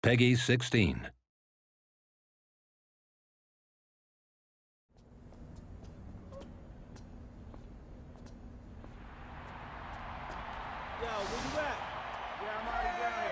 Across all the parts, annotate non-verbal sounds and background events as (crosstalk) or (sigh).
Peggy 16. Yo, where you at? Yeah, I'm here.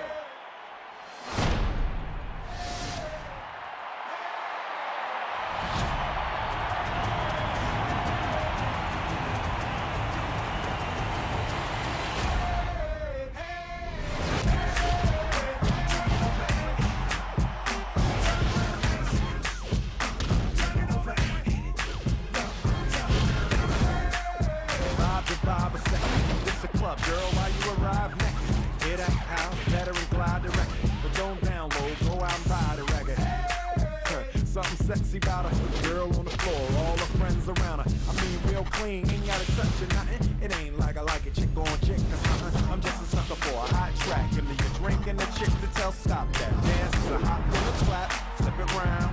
Vibe a second. This a club, girl, while you arrive next. Hear that house, veteran glide direct. But don't download, go out and buy the record. Huh, (laughs) Something sexy about her. Girl on the floor, all her friends around her. I mean, real clean, ain't gotta touch or nothing. It ain't like I like it, chick on chick or something. I'm just a sucker for a hot track. And leave a drink and a chick to tell stop that. Dance is a hot little clap. Flip it round,